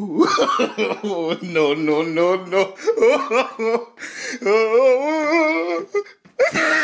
no, no, no, no.